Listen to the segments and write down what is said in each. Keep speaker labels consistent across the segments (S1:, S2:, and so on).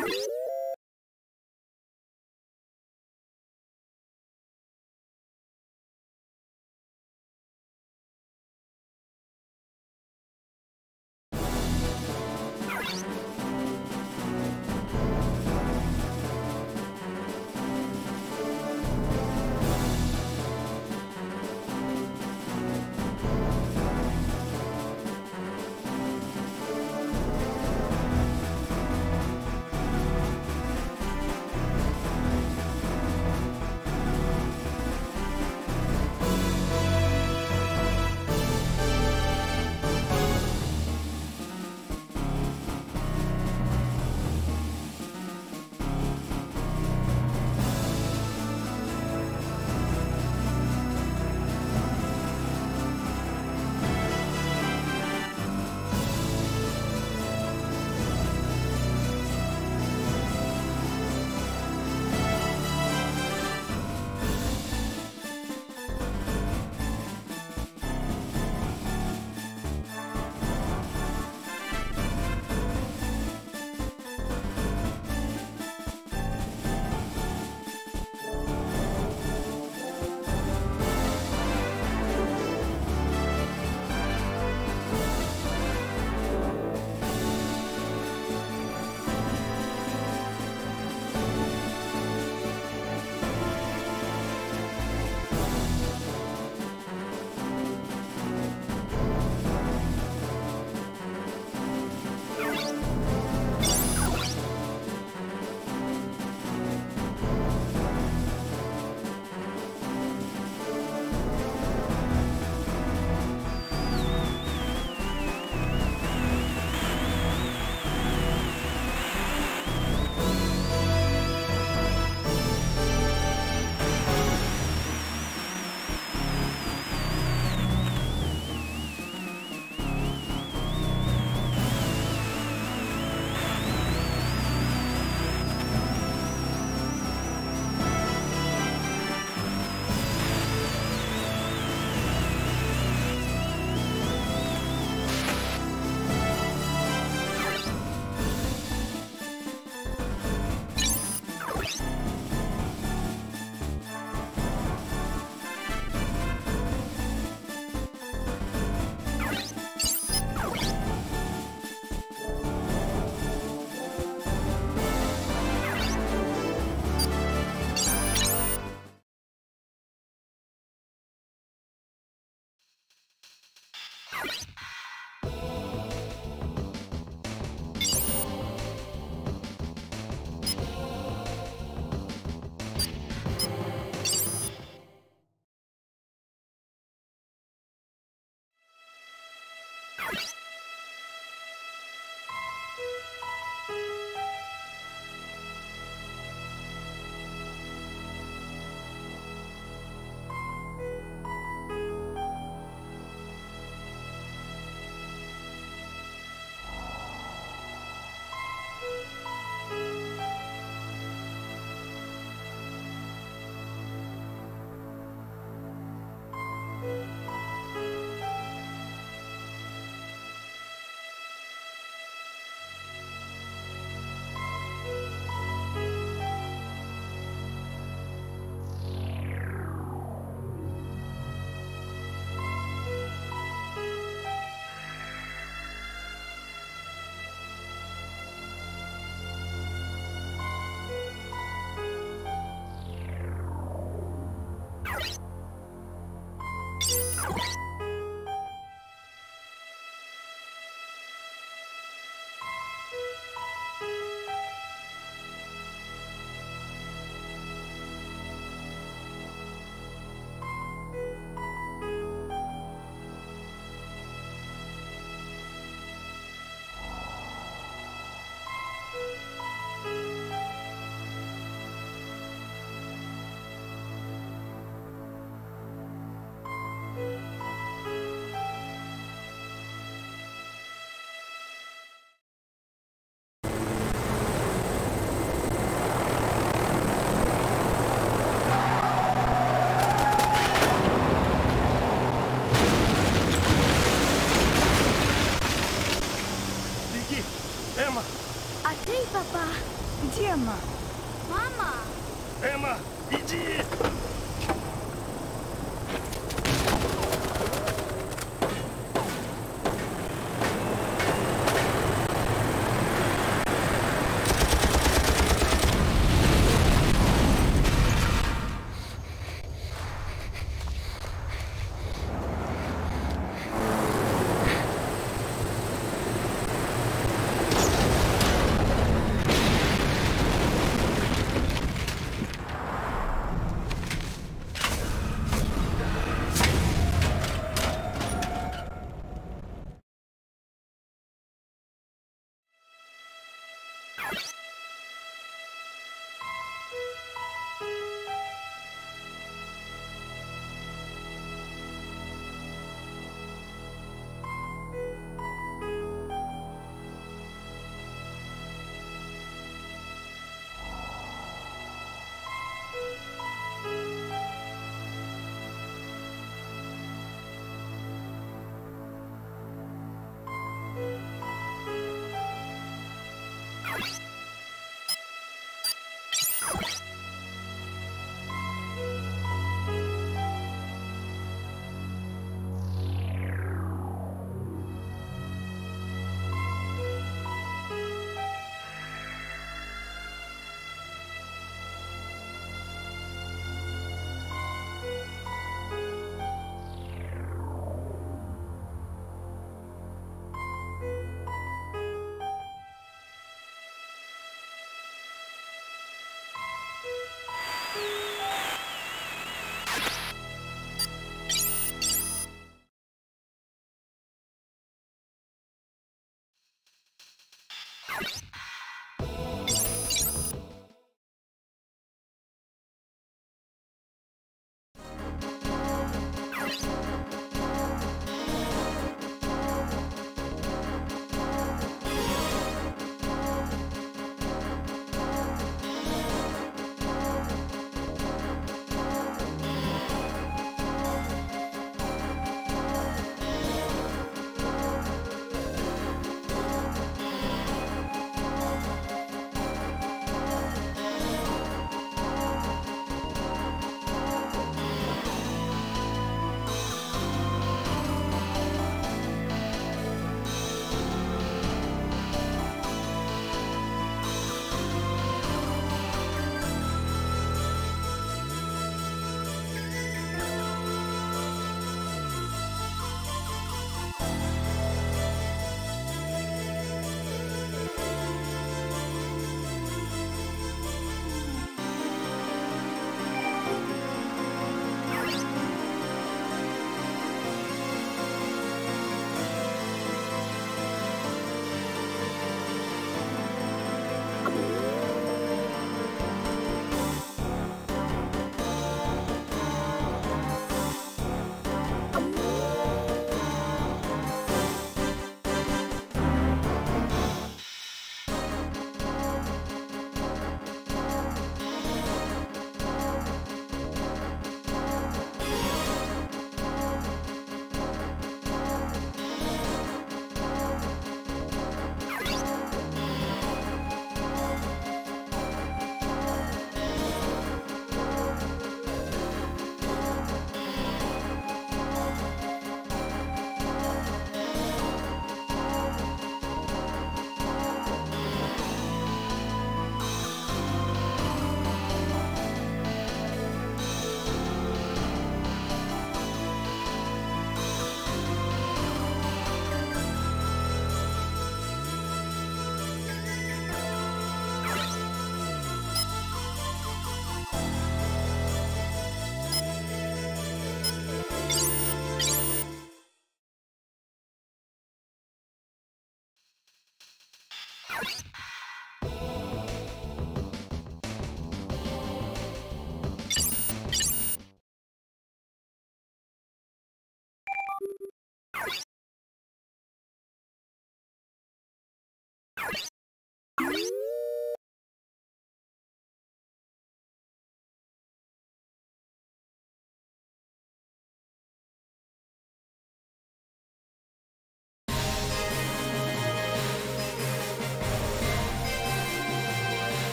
S1: you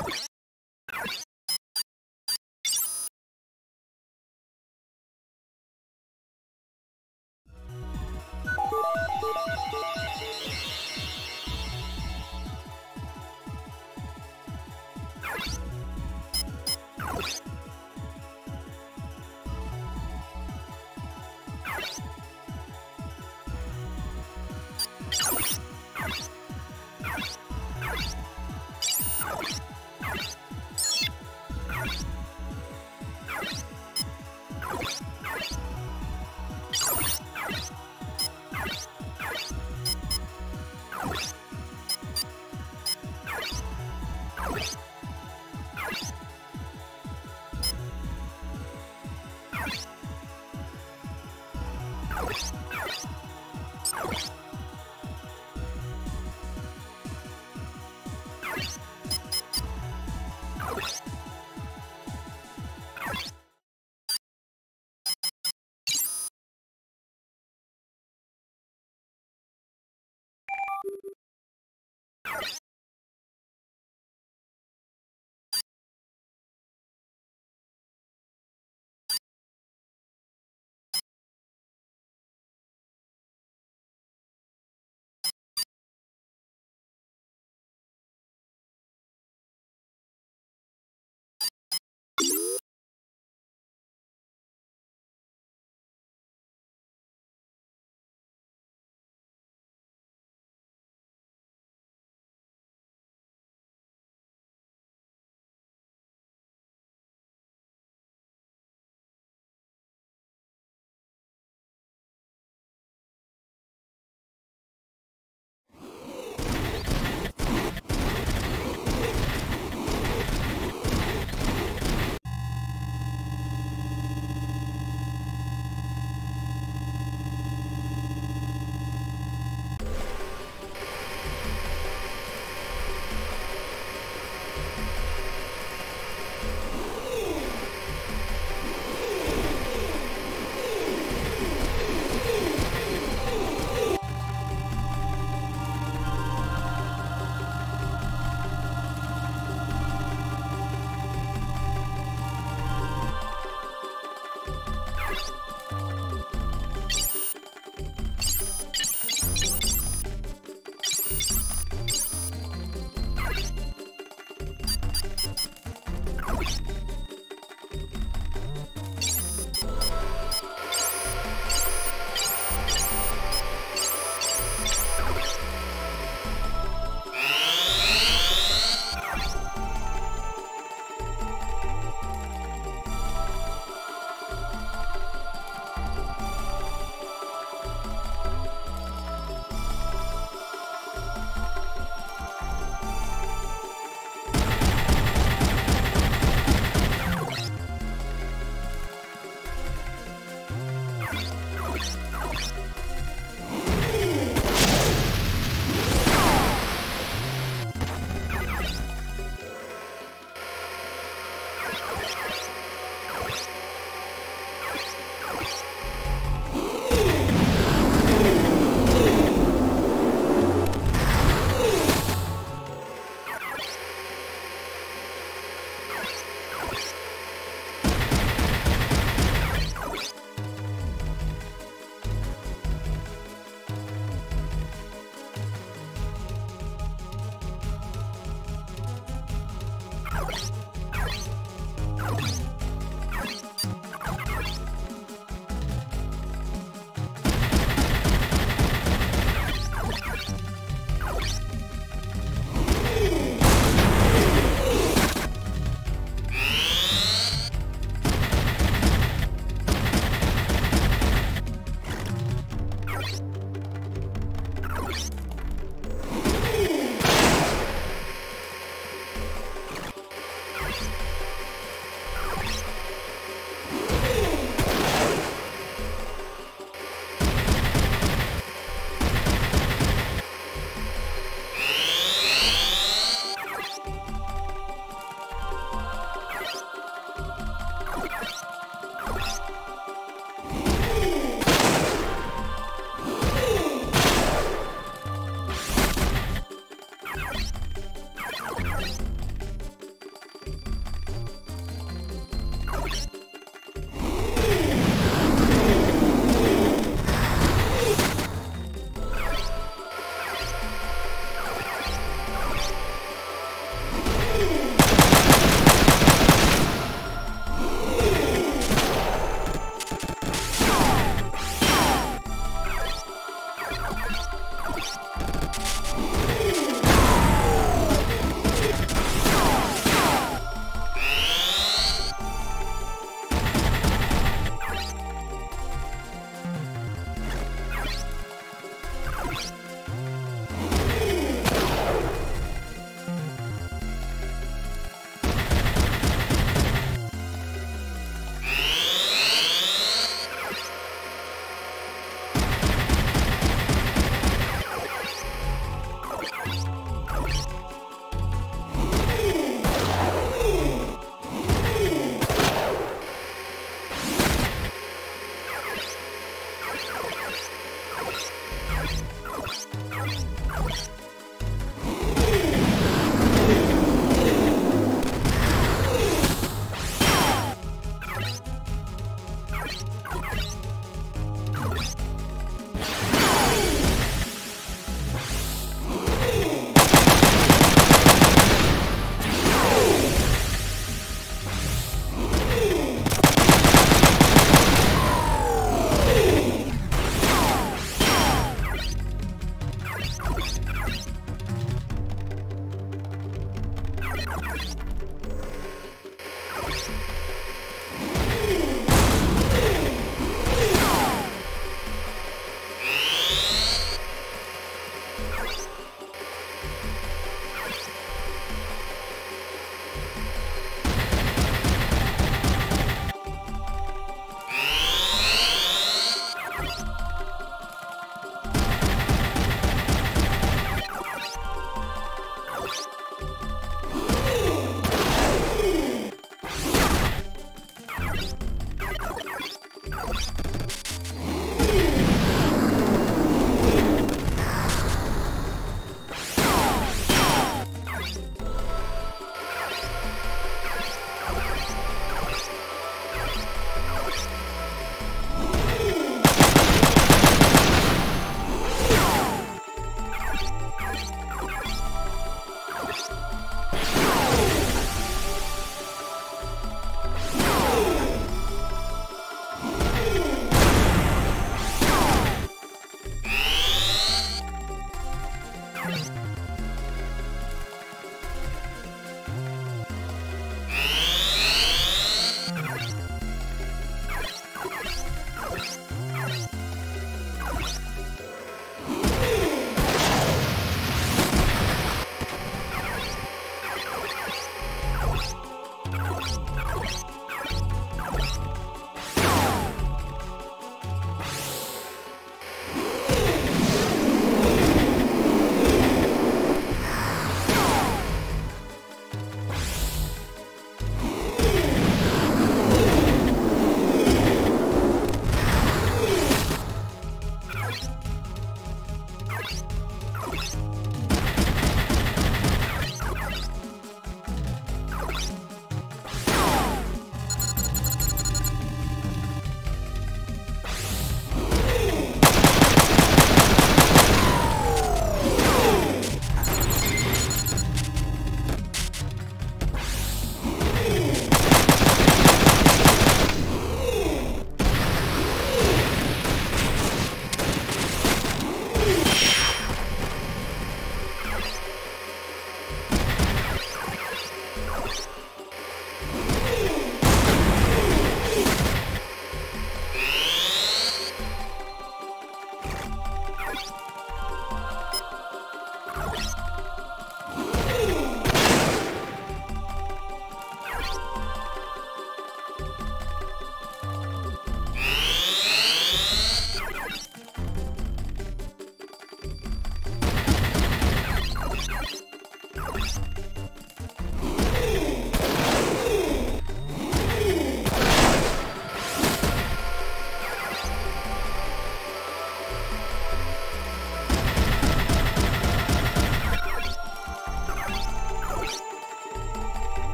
S1: よし